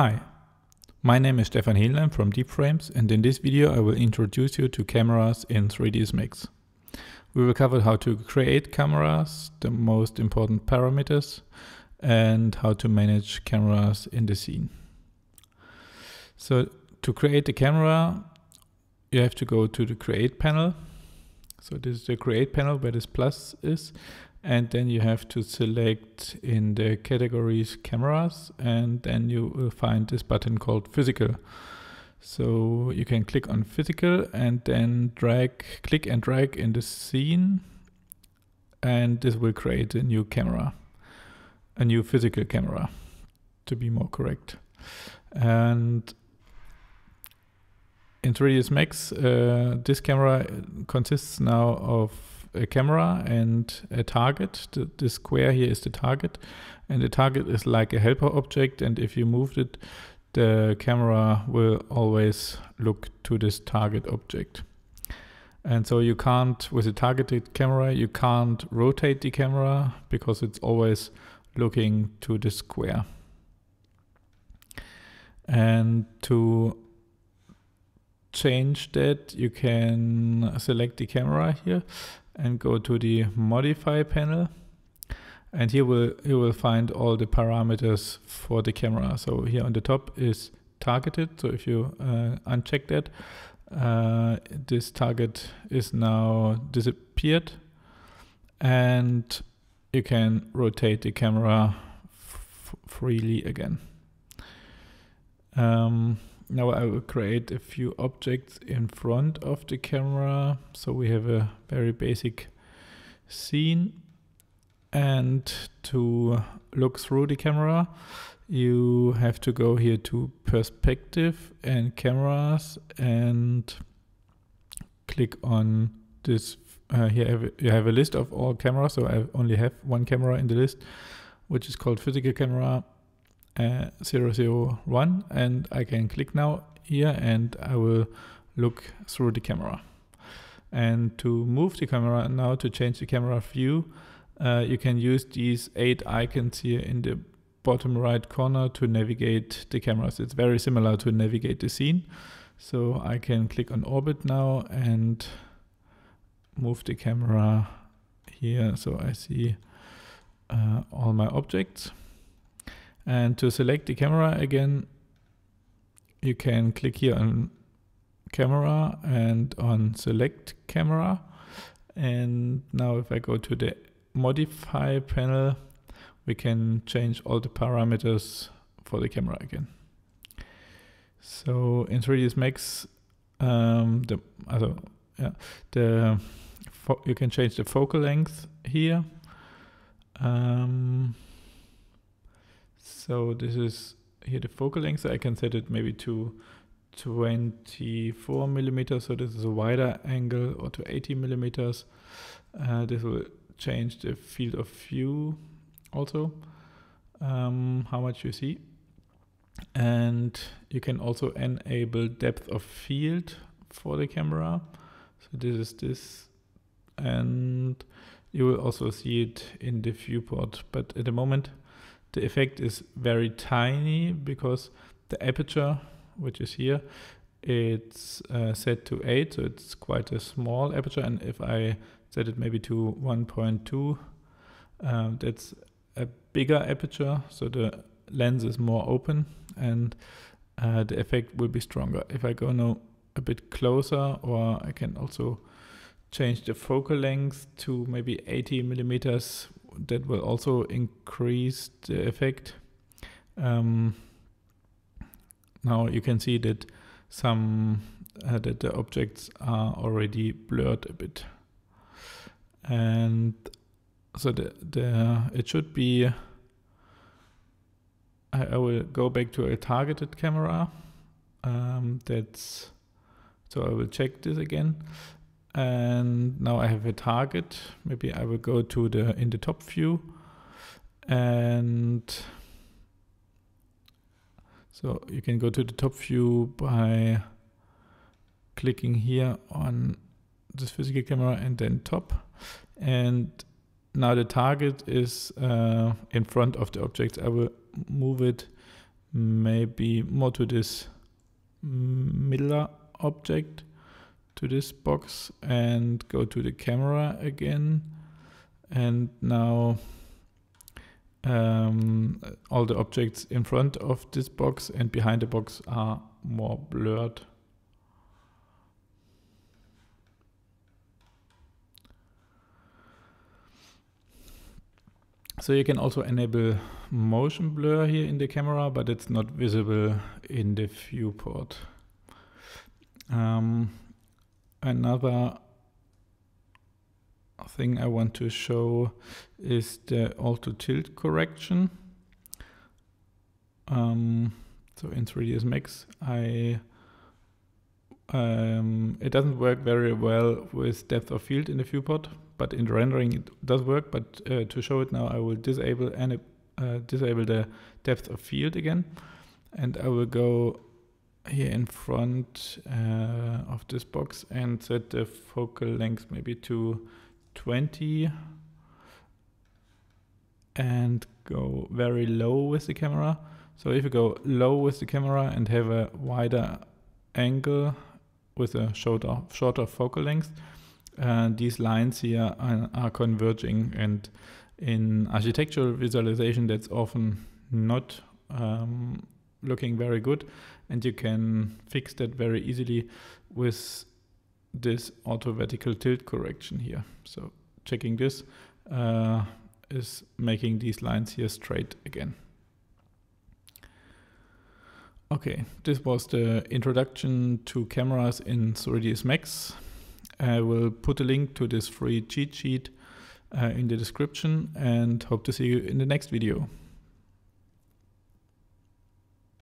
Hi, my name is Stefan Hähnlein from DeepFrames and in this video I will introduce you to cameras in 3ds Max. We will cover how to create cameras, the most important parameters and how to manage cameras in the scene. So to create a camera you have to go to the create panel. So this is the create panel where this plus is and then you have to select in the categories cameras and then you will find this button called physical. So you can click on physical and then drag click and drag in the scene and this will create a new camera a new physical camera to be more correct. And in 3ds max uh, this camera consists now of a camera and a target. The, the, square here is the target, and the target is like a helper object. And if you moved it, the camera will always look to this target object. And so you can't, with a targeted camera, you can't rotate the camera because it's always looking to the square. And to change that, you can select the camera here and go to the modify panel. And here will you will find all the parameters for the camera. So here on the top is targeted. So if you uh, uncheck that uh, this target is now disappeared. And you can rotate the camera freely again. Um, now I will create a few objects in front of the camera. So we have a very basic scene. And to look through the camera, you have to go here to perspective and cameras and click on this. Uh, here have, you have a list of all cameras. So I only have one camera in the list, which is called physical camera uh, 001 and I can click now here and I will look through the camera. And to move the camera now to change the camera view, uh, you can use these eight icons here in the bottom right corner to navigate the cameras. It's very similar to navigate the scene. So I can click on orbit now and move the camera here so I see uh, all my objects. And to select the camera again, you can click here on camera and on select camera. And now if I go to the modify panel, we can change all the parameters for the camera again. So in 3ds Max, um, the, also, yeah, the you can change the focal length here. Um, so this is here the focal length. So I can set it maybe to 24 millimeters. So this is a wider angle or to 80 millimeters. Uh, this will change the field of view also, um, how much you see. And you can also enable depth of field for the camera. So this is this. And you will also see it in the viewport. But at the moment, the effect is very tiny because the aperture, which is here, it's uh, set to 8, so it's quite a small aperture. And if I set it maybe to 1.2, um, that's a bigger aperture, so the lens is more open and uh, the effect will be stronger. If I go now a bit closer, or I can also change the focal length to maybe 80 millimeters that will also increase the effect. Um, now you can see that some uh, that the objects are already blurred a bit, and so the the it should be. I, I will go back to a targeted camera. Um, that's so I will check this again and now I have a target. Maybe I will go to the in the top view and so you can go to the top view by clicking here on this physical camera and then top and now the target is uh, in front of the object. I will move it maybe more to this middle object to this box and go to the camera again and now um, all the objects in front of this box and behind the box are more blurred. So you can also enable motion blur here in the camera, but it's not visible in the viewport. Um, another thing I want to show is the auto tilt correction. Um, so in 3ds Max, I um, it doesn't work very well with depth of field in the viewport, but in the rendering it does work. But uh, to show it now, I will disable and uh, disable the depth of field again, and I will go here in front uh, of this box and set the focal length maybe to 20 and go very low with the camera. So if you go low with the camera and have a wider angle with a shorter, shorter focal length, uh, these lines here are, are, converging and in architectural visualization that's often not um, looking very good and you can fix that very easily with this auto vertical tilt correction here. So checking this uh, is making these lines here straight again. Okay, this was the introduction to cameras in 3ds Max. I will put a link to this free cheat sheet uh, in the description and hope to see you in the next video.